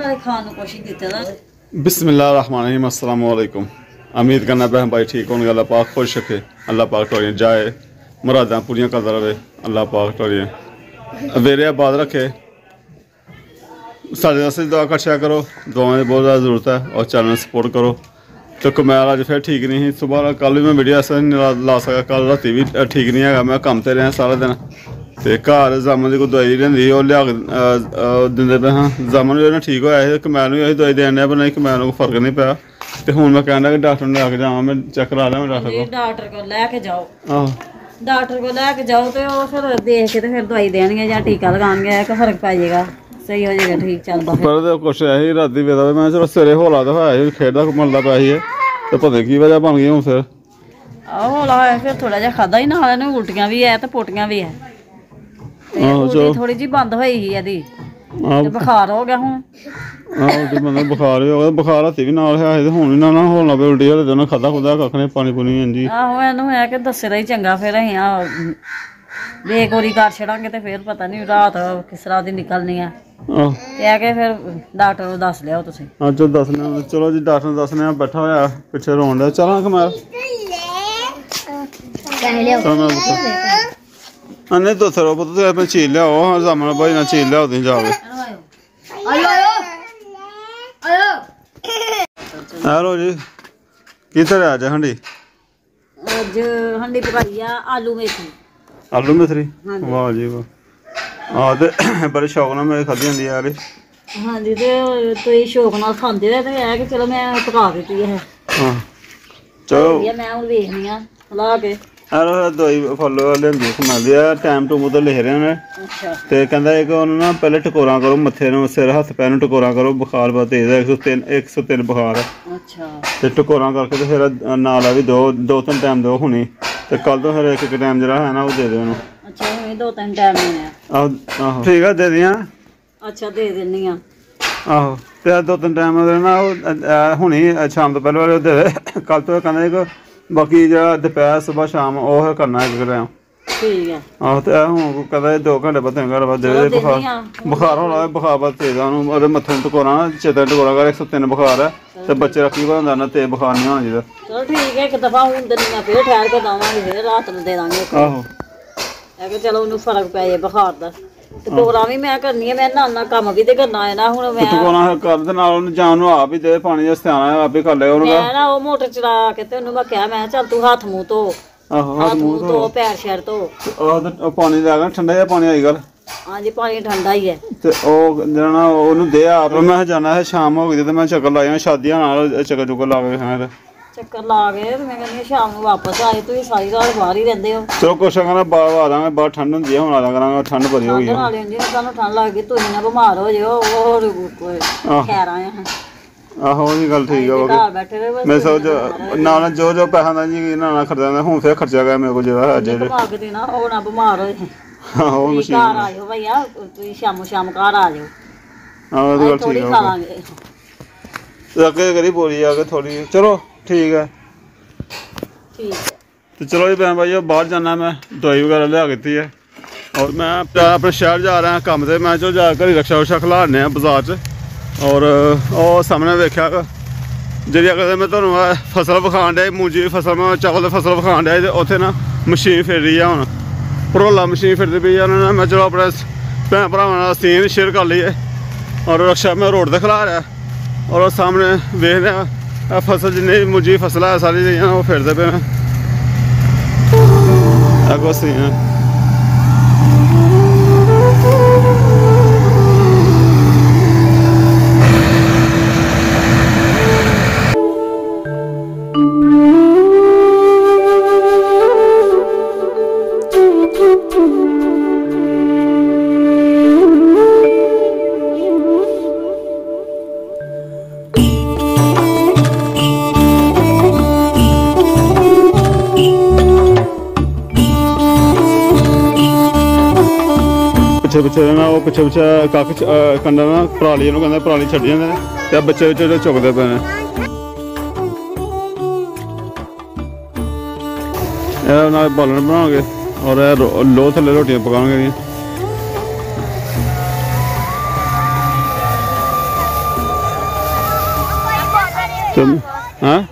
نال بسم اللہ الرحمن الرحیم السلام علیکم امید کرنا بہن بھائی ٹھیک ہون گے اللہ پاک خوش رکھے اللہ پاک ٹوڑی جائے مرادیں پوریاں کرتا رہے اللہ پاک ٹوڑی ویری آباد رکھے سارے واسطے دعا کٹیا کرو دعائیں بہت زیادہ ضرورت ہے اور چینل سپورٹ کرو تو کمیل اج پھر ٹھیک نہیں ہے صبح کل بھی میں ویڈیو ایسا نہیں لا سکا کل رات بھی ٹھیک نہیں ہے میں کم تے رہا سارا دن ਤੇ ਘਰ ਜਾਮਨ ਦੀ ਕੋਈ ਦਵਾਈ ਲੈਂਦੀ ਉਹ ਲਿਆ ਕੇ ਦਿੰਦੇ ਪਏ ਹਾਂ। ਜਾਮਨ ਵੀ ਉਹਨਾਂ ਠੀਕ ਹੋਇਆ ਸੀ ਕਮੈਲ ਨੂੰ ਉਹੀ ਦਵਾਈ ਦੇਣ ਡਿਆ ਪਰ ਨਹੀਂ ਕਮੈਲ ਨੂੰ ਫ਼ਰਕ ਨਹੀਂ ਪਿਆ। ਤੇ ਹੁਣ ਮੈਂ ਕਹਿੰਦਾ ਕਿ ਡਾਕਟਰ ਨੂੰ ਲੈ ਕੇ ਜਾਵਾਂ ਮੈਂ ਚੈੱਕ ਕਰਾ ਮੈਂ ਡਾਕਟਰ ਡਾਕਟਰ ਕੋਲ ਲੈ ਕੇ ਜਾਓ। ਆਹੋ। ਡਾਕਟਰ ਕੋਲ ਲੈ ਕੇ ਜਾਓ ਤੇ ਉਹ ਫਿਰ ਦੇਖ ਕੇ ਤੇ ਫਿਰ ਦਵਾਈ ਦੇਣਗੇ ਜਾਂ ਟੀਕਾ ਲਗਾਉਣਗੇ ਕਿ ਫ਼ਰਕ ਪੈ ਜਾਏਗਾ। ਸਹੀ ਹੋ ਜਾਏਗਾ ਠੀਕ ਚੱਲਦਾ ਪਰ ਤੇ ਕੁਛ ਐਸੀ ਰਾਤੀ ਵੇਦਾ ਮੈਂ ਚਲੋ ਸਵੇਰੇ ਹੋਲਾ ਤਾਂ ਹੋਇਆ ਸੀ ਖੇਡਦਾ ਘੁੰਮਦਾ ਪਿਆ ਸੀ। ਤੇ ਪਤਾ ਕੀ ਵਜ੍ਹਾ ਬਣ ਗਈ ਹੁਣ ਫਿਰ। ਆਹ ਹੌਲਾ ਹੋਇਆ ਫਿਰ ਥੋੜਾ ਜਿਹਾ ਖਾਦਾ ਹੀ ਨਾਲ ਇਹਨੂੰ ਉਲਟੀਆਂ ਵੀ ਐ ਤੇ ਪੋਟੀਆਂ ਵੀ ਐ। ਤੇ ਆਹੋ, ਉਲਟੀ ਥੋੜੀ ਜੀ ਬੰਦ ਹੋਈ ਸੀ ਇਹਦੀ। ਆਹ ਤੇ ਬੁਖਾਰ ਹੋ ਗਿਆ ਹੁਣ। ਆਹੋ ਤੇ ਮੈਨੂੰ ਬੁਖਾਰ ਵੀ ਹੋ ਗਿਆ ਬੁਖਾਰ ਰਾਤੀ ਵੀ ਨਾਲ ਸੀ ਤੇ ਹੁਣ ਵੀ ਨਾ ਨਾ ਹੋਣ ਲੱਗੇ ਉਲਟੀ ਹਲੇ ਉਹਨਾਂ ਖਾਦਾ ਖੁਦਾ ਕੱਖ ਨੇ ਪਾਣੀ ਪੂਣੀ ਇੰਜੀ ਆਹੋ ਇਹਨੂੰ ਹੈ ਕਿ ਦੱਸੇ ਦਾ ਹੀ ਚੰਗਾ ਫਿਰ ਅਸੀਂ ਆ ਬੇਗੋਰੀ ਕਰ ਛੜਾਂਗੇ ਤੇ ਫਿਰ ਪਤਾ ਨਹੀਂ ਰਾਤ ਕਿਸ ਤਰ੍ਹਾਂ ਦੀ ਨਿਕਲਣੀ ਆ। ਆਹ। ਤੇ ਆ ਕੇ ਫਿਰ ਡਾਕਟਰ ਨੂੰ ਦੱਸ ਲਿਆਓ ਤੁਸੀਂ। ਅੱਜ ਦੱਸਨੇ ਆ, ਚਲੋ ਜੀ ਡਾਕਟਰ ਨੂੰ ਦੱਸਨੇ ਆ ਬੈਠਾ ਹੋਇਆ ਪਿੱਛੇ ਰੋਣ ਡਿਆ। ਚਲਾਂ ਕਮਾਲ। ਚਲ ਮੈਂ ਬਤਾ ਅਨੇ ਦੋ ਸਰੋ ਪੁੱਤ ਤੇ ਆਪਣੇ ਚੀਲ ਲਿਆਓ ਹਾਂ ਸਾਹਮਣੇ ਭਾਈ ਨਾਲ ਚੀਲ ਲਿਆਓ ਤੁਸੀਂ ਜਾਵੇ ਹੈਲੋ ਜੀ ਕਿੱਥੇ ਰਹਿ ਜਾ ਹੰਡੀ? ਅੱਜ ਹੰਡੀ ਪਕਾਈ ਆ ਆਲੂ ਮੇਥੀ। ਆਲੂ ਮਿਸਰੀ ਵਾਹ ਜੀ ਵਾਹ। ਆ ਤੇ ਬੜੇ ਸ਼ੌਕ ਨਾਲ ਮੇਰੇ ਖਾਧੀ ਹੁੰਦੀ ਆ ਯਾਰ ਇਹ। ਹਾਂਜੀ ਤੇ ਤੁਸੀਂ ਸ਼ੌਕ ਨਾਲ ਖਾਂਦੇ ਹੋ ਤੇ ਇਹ ਕਿ ਚਲੋ ਮੈਂ ਪਕਾ ਦਿੱਤੀ ਹੈ ਹਾਂ। ਚਲੋ। ਇਹ ਮੈਂ ਹੁਣ ਵੇਖਣੀ ਆ ਲਾ ਕੇ। ਹੈਲੋ ਦਵਾਈ ਫੋਲੋ ਲੈਂਦੀ ਖਮਾਉਂਦੀ ਆ ਟਾਈਮ ਟੂ ਮੁੱਦ ਲਿਖ ਰਹੇ ਨੇ ਅੱਛਾ। ਤੇ ਕਹਿੰਦਾ ਇੱਕ ਉਹਨੂੰ ਨਾ ਪਹਿਲੇ ਟਕੋਰਾਂ ਕਰੋ ਮੱਥੇ ਨੂੰ ਸਿਰ ਹੱਥ ਪੈਰ ਨੂੰ ਟਕੋਰਾਂ ਕਰੋ ਬੁਖਾਰ ਬਹੁਤ ਤੇਜ਼ ਹੈ 103 103 ਬੁਖਾਰ ਹੈ ਅੱਛਾ। ਤੇ ਟਕੋਰਾਂ ਕਰਕੇ ਤੇ ਫਿਰ ਨਾਲ ਆ ਵੀ ਦੋ ਦੋ ਤਿੰਨ ਟਾਈਮ ਦਿਓ ਹੁਣੀ। ਤੇ ਕੱਲ ਤੋਂ ਫਿਰ ਇੱਕ ਇੱਕ ਟਾਈਮ ਜਿਹੜਾ ਹੈ ਨਾ ਉਹ ਦੇ ਦਿਓ ਉਹਨੂੰ। ਅੱਛਾ ਹੁਣ ਇਹ ਦੋ ਤਿੰਨ ਟਾਈਮ ਆ ਆਹੋ ਆਹੋ। ਠੀਕ ਆ ਦੇ ਦਿਆਂ? ਅੱਛਾ ਦੇ ਦਿੰਨੀ ਆ। ਆਹੋ ਤੇ ਆਹ ਦੋ ਤਿੰਨ ਟਾਈਮ ਦੇ ਨਾ ਹੁਣੀ ਸ਼ਾਮ ਤੋਂ ਪਹਿਲੇ ਵਾਲੇ ਉਹ ਦੇ ਦੇ। ਕੱਲ ਤੋਂ ਇਹ ਕਹਿੰਦਾ ਕਿ ਬਾਕੀ ਜਿਹੜਾ ਦੁਪਹਿਰ ਸਵੇਰ ਸ਼ਾਮ ਉਹ ਕਰਨਾ ਇੱਕ ਟਾਈਮ ਠੀਕ ਹੈ। ਆਹੋ ਤੇ ਇਹ ਹੁਣ ਕਹਿੰਦਾ 2 ਘੰਟੇ ਬਾਅਦ 3 ਘੰਟੇ ਬਾਅਦ ਦੇ ਦੇ ਦਿੰਦੀ ਬੁਖਾਰ। ਆ ਬੁਖਾਰ ਹੋਣਾ ਬੁਖਾਰ ਬਾਅਦ ਤੇਜ਼ ਆ ਉਹਨੂੰ ਉਹਦੇ ਮੱਥੇ ਨੂੰ ਟਕੋਰਾ ਚੇਤਾ ਟਕੋਰਾ ਕਰ 103 ਬੁਖਾਰ ਹੈ ਤੇ ਬੱਚੇ ਰੱਖੀ ਹੁੰਦਾ ਨਾ ਤੇ ਬੁਖਾਰ ਨਹੀਂ ਹੋਣਾ ਚਾਹੀਦਾ। ਚਲੋ ਠੀਕ ਹੈ ਇੱਕ ਦਫਾ ਹੁਣ ਦਿੰਨੀ ਆ ਫਿਰ ਠਹਿਰ ਕੇ ਦਵਾਂਗੇ ਫਿਰ ਰਾਤ ਨੂੰ ਦੇ ਦਾਂਗੇ। ਆਹੋ। ਇਹ ਕਿ ਚਲੋ ਉਹਨੂੰ ਫ਼ਰਕ ਪੈ ਜਾਏ ਬੁਖਾਰ ਦਾ। ਤੇ ਪ੍ਰੋਗਰਾਮ ਵੀ ਮੈਂ ਕਰਨੀ ਹੈ ਮੈਂ ਨਾਲ ਨਾਲ ਕੰਮ ਵੀ ਤੇ ਕਰਨਾ ਹੈ ਨਾ ਹੁਣ ਮੈਂ ਟਕੋਰਾ ਕਰ ਦੇ ਨਾਲ ਉਹਨੂੰ ਜਾਨ ਨੂੰ ਆਪ ਹੀ ਦੇ ਪਾਣੀ ਦਾ ਸਿਆਣਾ ਆਪ ਹੀ ਕਰ ਲਿਆ ਉਹਨੂੰ ਮੈਂ ਨਾ ਉਹ ਮੋਟਰ ਚਲਾ ਕੇ ਤੇ ਉਹਨੂੰ ਮੈਂ ਕਿਹਾ ਮੈਂ ਕਿਹਾ ਚੱਲ ਤੂੰ ਹੱਥ ਮੂੰਹ ਧੋ। ਆਹੋ ਹੱਥ ਮੂੰਹ ਧੋ। ਪੈਰ ਸ਼ੈਰ ਧੋ। ਉਹ ਤੇ ਉਹ ਪਾਣੀ ਦਾ ਠੰਡਾ ਜਿਹਾ ਪਾਣੀ ਆਈ ਗੱਲ। ਹਾਂਜੀ ਪਾਣੀ ਠੰਡਾ ਹੀ ਹੈ। ਤੇ ਉਹ ਜਿਹੜਾ ਨਾ ਉਹਨੂੰ ਦੇ ਆਪ ਮੈਂ ਕਿਹਾ ਜਾਣਾ ਹੈ ਸ਼ਾਮ ਹੋ ਗਈ ਤੇ ਮੈਂ ਚੱਕਰ ਲਾ ਜਾਣਾ ਸ਼ਾਦੀਆਂ ਨਾਲ ਚੱਕਰ ਚੁੱਕਰ ਲਾ ਕੇ ਚੱਕਰ ਲਾ ਕੇ ਤੇ ਮੈਂ ਕਹਿੰਦੀ ਹਾਂ ਸ਼ਾਮ ਨੂੰ ਵਾਪਸ ਆਏ ਤੁਸੀਂ ਸਾਰੀ ਰਾਤ ਬਾਹਰ ਹੀ ਰਹਿੰਦੇ ਹੋ। ਚਲੋ ਕੁਛ ਕਹਿੰਦਾ ਬਾਹਰ ਆ ਦਾਂਗੇ ਬਾਹਰ ਠੰਡ ਹੁੰਦੀ ਹੈ ਹੁਣ ਆ ਜਾ ਕਰਾਂਗੇ ਠੰਡ ਬੜੀ ਹੋ ਗਈ ਠੰਡ ਨਾਲ ਲੈਂਦੀ ਨਾ ਤੁਹਾਨੂੰ ਠੰਡ ਲੱਗਦੀ ਤੁਸੀਂ ਨਾ ਬਿਮਾਰ ਹੋ ਜਿਓ ਉਹ ਹੋਰ ਕੋਈ ਆਹ। ਖੈਰ ਆਏ ਹਾਂ ਆਹੋ ਉਹ ਵੀ ਗੱਲ ਠੀਕ ਆ ਬਾਕੀ ਘਰ ਬੈਠੇ ਰਹੇ ਬਸ ਮੈਂ ਸੋਚ ਨਾ ਨਾ ਜੋ ਜੋ ਪੈਸਾ ਦਾ ਜੀ ਨਾ ਨਾ ਖਰਚਾ ਹੁਣ ਫੇਰ ਖਰਚਾ ਗਿਆ ਮੇਰੇ ਕੋਲ ਜਿਹੜਾ ਅਜੇ ਦਿਮਾਗ ਦੇ ਨਾ ਉਹ ਨਾ ਬਿਮਾਰ ਹੋਏ। ਆਹੋ ਤੁਸੀਂ ਮਸ਼ੀਨ ਘਰ ਆਇਓ ਭਈਆ ਤੁਸੀਂ ਸ਼ਾਮੋ ਸ਼ਾਮ ਘਰ ਆ ਜਾਓ। ਆਹੋ ਉਹ ਗੱਲ ਥੋੜੀ ਠੀਕ ਖਾ ਆ। ਲਾਂਗੇ ਤੇ ਅੱਗੇ ਕਰੀ ਬੋਲੀ ਆ ਕੇ ਥੋੜੀ ਚਲੋ। ਠੀਕ ਹੈ ਠੀਕ ਹੈ ਤੇ ਚਲੋ ਜੀ ਭੈਣ ਭਾਈਓ ਬਾਹਰ ਜਾਣਾ ਮੈਂ ਦਵਾਈ ਵਗੈਰਾ ਲਿਆ ਕੇ ਦਿੱਤੀ ਹੈ ਔਰ ਮੈਂ ਆਪਣਾ- ਆਪਣੇ ਸ਼ਹਿਰ ਜਾ ਰਿਹਾ ਕੰਮ ਤੇ ਮੈਂ ਚੋ ਜਾ ਕੇ ਰਕਸ਼ਾ ਉਸ਼ਾ ਖਲਾਣੇ ਆ ਬਾਜ਼ਾਰ 'ਚ ਔਰ ਉਹ ਸਾਹਮਣੇ ਵੇਖਿਆ ਕਿ ਜਿਹੜੀ ਅਗਰ ਮੈਂ ਤੁਹਾਨੂੰ ਆਹ ਫਸਲ ਵਿਖਾਣ ਡਿਆ ਸੀ, ਮੂੰਜੀ ਦੀ ਫਸਲ ਮੈਂ ਚਾਵਲ ਦੀ ਫਸਲ ਵਿਖਾਣ ਡਿਆ ਸੀ ਤੇ ਉੱਥੇ ਨਾ ਮਸ਼ੀਨ ਫਿਰ ਰਹੀ ਆ ਹੁਣ ਪਰੋਲਾ ਮਸ਼ੀਨ ਫਿਰਦੀ ਪਈ ਆ ਉਹਨਾਂ ਨੇ ਮੈਂ ਚਲੋ ਆਪਣੇ ਭੈਣ ਭਰਾਵਾਂ ਨਾਲ ਸੀਨ ਸ਼ੇਅਰ ਆ ਫਸਲ ਜਿੰਨੀ ਵੀ ਮੂੰਜੀ ਦੀ ਫਸਲ ਆ, ਸਾਰੀ ਜਿਹੜੀਆਂ ਉਹ ਫਿਰਦੇ ਪਏ ਨੇ ਅੱਗੋਂ ਸੀਨ ਪਿੱਛੇ ਪਿੱਛੇ ਨਾ ਉਹ ਪਿੱਛੇ ਪਿੱਛੇ ਅਹ ਕੰਡਾ ਨਾ ਪਰਾਲੀ ਇਹਨੂੰ ਕਹਿੰਦਾ ਪਰਾਲੀ ਛੱਡ ਜਾਂਦੇ ਨੇ ਤੇ ਬੱਚੇ ਵਿੱਚ ਚੁੱਕਦੇ ਪਏ ਨੇ। ਇਹ ਨਾਲ ਬਾਲਣ ਬਣਾਉਣਗੇ ਔਰ ਇਹ ਲੋਹ ਥੱਲੇ ਰੋਟੀਆਂ ਪਕਾਉਣਗੇ ਜੀ ਤੇ ਹਾਂ?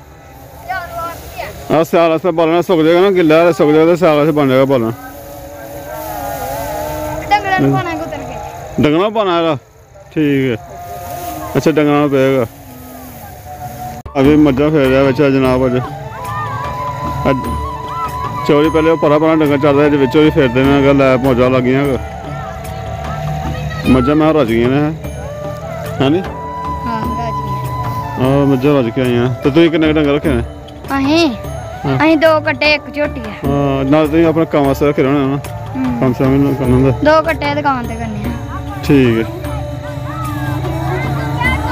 ਆ। ਸਿਆਲ ਬਾਲਣਾ ਸੁੱਕ ਜਾਏਗਾ ਨਾ ਗਿੱਲਾ ਸੁੱਕ ਜਾਏਗਾ ਤੇ ਸਿਆਲ ਵਾਸਤੇ ਬਣ ਜਾਏਗਾ ਬਾਲਣਾ। ਕੇ। ਡੰਗਣਾ ਪਾਣਾ ਇਹਦਾ ਠੀਕ ਹੈ। ਅੱਛਾ ਡੰਗਣਾ ਪਏਗਾ। ਅਭੀ ਮੱਝਾਂ ਫੇਰ ਰਿਹਾ ਵਿੱਚ ਜਨਾਬ ਅੱਜ। ਚੋਰੀ ਪਹਿਲੇ ਉਹ ਪਰਾ ਪਰਾ ਡੰਗਰ ਚੱਲਦਾ ਇਹਦੇ ਵਿੱਚੋਂ ਵੀ ਫੇਰਦੇ ਨੇ ਗੱਲ ਲੈ ਮੌਜਾਂ ਲੱਗੀਆਂ ਮੱਝਾਂ ਮੈਂ ਰਜ ਗਈਆਂ ਨੇ ਹਾਂਜੀ ਹਾਂ ਰਾਜੀ ਆ ਮੱਝਾਂ ਰਜ ਕੇ ਆਈਆਂ। ਤੇ ਤੁਸੀਂ ਕਿੰਨੇ ਕੁ ਡੰਗਰ ਰੱਖੇ ਨੇ? ਅਸੀਂ? ਅਸੀਂ ਦੋ ਕੱਟੇ ਇੱਕ ਝੋਟੀ ਹਾਂ ਨਾਲ ਤੁਸੀਂ ਆਪਣੇ ਕੰਮ ਵਾਸਤੇ ਰੱਖੇ ਹੋਣੇ ਨਾ। ਕੰਮ ਸਾਮੀ ਨੂੰ ਕਰਨਾ ਹੁੰਦਾ ਦੋ ਕੱਟੇ ਦੁਕਾਨ ਤੇ ਕਰਨੇ ਆ। ਠੀਕ ਹੈ।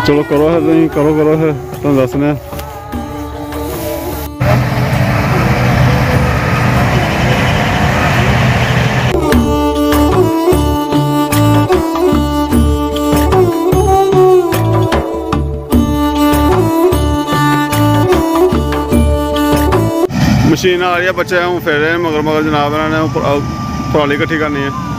ਚਲੋ ਕਰੋ ਫਿਰ ਤੁਸੀਂ ਕਰੋ ਕਰੋ ਫਿਰ ਤੁਹਾਨੂੰ ਦੱਸਨੇ ਆ। ਮਸ਼ੀਨ ਆ ਰਹੀ ਹੈ ਬੱਚੇ ਹੁਣ ਫੇਰ ਰਹੇ ਨੇ ਮਗਰ ਮਗਰ ਜਨਾਬ ਇਹਨਾਂ ਨੇ ਉਹ ਉਹ ਪਰਾਲੀ ਇਕੱਠੀ ਕਰਨੀ ਹੈ।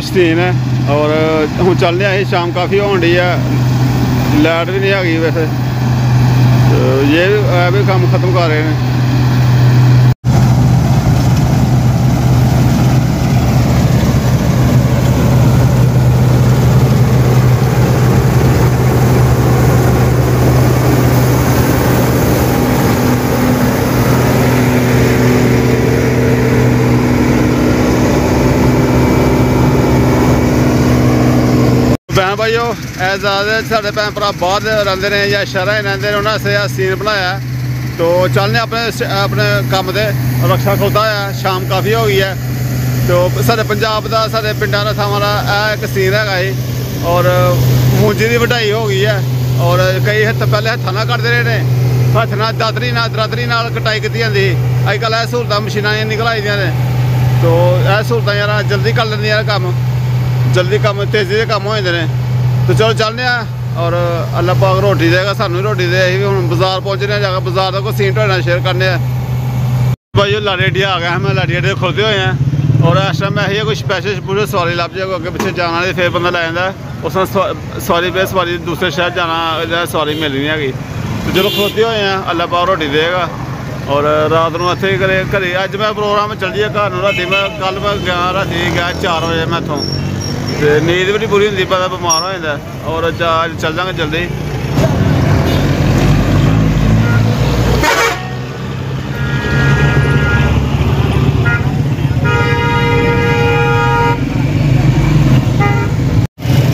ਇਹ ਸੀਨ ਹੈ ਔਰ ਹੁਣ ਚੱਲਦੇ ਆ ਇਹ ਸ਼ਾਮ ਕਾਫੀ ਹੋਣ ਡਈ ਆ। ਲਾਈਟ ਵੀ ਨਹੀਂ ਹੈਗੀ ਵੈਸੇ। ਤੇ ਇਹ ਇਹ ਵੀ ਕੰਮ ਖਤਮ ਕਰ ਰਹੇ ਨੇ। ਭੈਣ ਭਾਈਓ ਐਜ਼ ਆਦੇ ਸਾਡੇ ਭੈਣ ਭਰਾ ਬਾਹਰ ਰਹਿੰਦੇ ਨੇ ਜਾਂ ਸ਼ਹਿਰਾਂ 'ਚ ਰਹਿੰਦੇ ਨੇ, ਉਹਨਾਂ ਸੇ ਆ ਸੀਨ ਬਣਾਇਆ ਤੋ ਚੱਲਨੇ ਆਪਣੇ ਆਪਣੇ ਕੰਮ ਦੇ ਰਕਸ਼ਾ ਖੁੱਲਦਾ ਆ, ਸ਼ਾਮ ਕਾਫੀ ਹੋ ਗਈ ਹੈ। ਤੋ ਸਾਡੇ ਪੰਜਾਬ ਦਾ, ਸਾਡੇ ਪਿੰਡਾਂ ਦਾ ਥਾਵਾਂ ਦਾ ਇਹ ਇੱਕ ਸੀਨ ਹੈਗਾ ਏ ਔਰ ਮੂੰਜੀ ਦੀ ਵਢਾਈ ਹੋ ਗਈ ਹੈ। ਔਰ ਕਈ ਹੱਥ ਪਹਿਲੇ ਹੱਥਾਂ ਨਾਲ ਕਰਦੇ ਰਹੇ ਨੇ। ਹੱਥ ਨਾਲ ਦਾਤਰੀ ਨਾਲ ਦਰਾਦਰੀ ਨਾਲ ਕਟਾਈ ਕੀਤੀ ਜਾਂਦੀ। ਅੱਜ ਕੱਲ੍ਹ ਇਹ ਸਹੂਲਤਾਂ ਮਸ਼ੀਨਾਂ ਦੀਆਂ ਨਿਕਲ ਆਈਆਂ ਨੇ। ਤੋ ਇਹ ਸਹੂਲਤਾਂ ਯਾਰ ਜਲਦੀ ਕਰ ਲੈਂਦੀਆਂ ਯਾਰ ਕੰਮ। ਜਲਦੀ ਕੰਮ, ਤੇਜ਼ੀ ਦੇ ਕੰਮ ਹੋ ਜਾਂਦੇ ਨੇ। ਤੇ ਚਲੋ ਚੱਲਦੇ ਆ ਔਰ ਅੱਲਾ ਪਾਕ ਰੋਟੀ ਦੇਗਾ, ਸਾਨੂੰ ਵੀ ਰੋਟੀ ਦੇ। ਅਸੀਂ ਵੀ ਹੁਣ ਬਾਜ਼ਾਰ ਪਹੁੰਚਨੇ ਆ ਜਾ ਕੇ ਬਾਜ਼ਾਰ ਦਾ ਕੋਈ ਸੀਨ ਤੁਹਾਡੇ ਨਾਲ ਸ਼ੇਅਰ ਕਰਨੇ ਆ। ਭਾਈ, ਉਹ ਲਾੜੇ ਡੀ ਆ ਗਿਆ, ਮੈਂ ਲਾੜੇ ਡੇ ਖੁੱਲਦੇ ਹੋਏ ਆ ਔਰ ਇਸ ਟਾਈਮ ਮੈਂ ਇਹ ਕੋਈ ਸਪੈਸ਼ਲ ਪੂਰੇ ਸਵਾਰੀ ਲੱਭ ਜਾਏਗਾ ਅੱਗੇ ਪਿੱਛੇ ਜਾਣ ਵਾਲੇ ਫੇਰ ਬੰਦਾ ਲੈ ਜਾਂਦਾ। ਉਸ ਨਾਲ ਸਵਾਰੀ ਬੇ ਸਵਾਰੀ ਦੂਸਰੇ ਸ਼ਹਿਰ ਜਾਣਾ ਸਵਾਰੀ ਮਿਲਣੀ ਨਹੀਂ ਹੈਗੀ। ਤੇ ਜਦੋਂ ਖੁੱਲਦੇ ਹੋਏ ਆ ਅੱਲਾ ਪਾਕ ਰੋਟੀ ਦੇਗਾ। ਔਰ ਰਾਤ ਨੂੰ ਇੱਥੇ ਘਰੇ ਘਰੇ ਅੱਜ ਮੈਂ ਪ੍ਰੋਗਰਾਮ ਚੱਲ ਜੀਏ ਘਰ ਨੂੰ, ਰਾਤੀ ਮੈਂ ਕੱਲ ਮੈਂ ਗਿਆ, ਰਾਤੀ ਗਿਆ 4 ਵਜੇ ਮੈਂ ਇੱਥੋਂ। ਤੇ ਨੀਂਦ ਵੀ ਨਹੀਂ ਪੂਰੀ ਹੁੰਦੀ, ਪਤਾ ਬਿਮਾਰ ਹੋ ਜਾਂਦਾ। ਔਰ ਅੱਜ ਅੱਜ ਚੱਲ ਜਾਂਗੇ ਜਲਦੀ।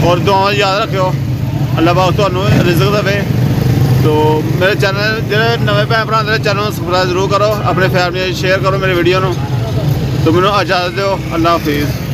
ਔਰ ਦੁਆ ਯਾਦ ਰੱਖਿਓ। ਅੱਲਾਹ ਪਾਕ ਤੁਹਾਨੂੰ ਰਿਜ਼ਕ ਦੇਵੇ। ਤੋ ਮੇਰੇ ਚੈਨਲ, ਜਿਹੜੇ ਨਵੇਂ ਭੈਣ ਭਰਾ ਨੇ, ਚੈਨਲ ਨੂੰ ਸਬਸਕ੍ਰਾਈਬ ਜ਼ਰੂਰ ਕਰੋ। ਆਪਣੇ ਫੈਮਿਲੀ ਨਾਲ ਸ਼ੇਅਰ ਕਰੋ ਮੇਰੇ ਵੀਡੀਓ ਨੂੰ। ਤੋ ਮੈਨੂੰ ਇਜਾਜ਼ਤ ਦਿਓ। ਅੱਲਾਹ ਹਾਫਿਜ਼।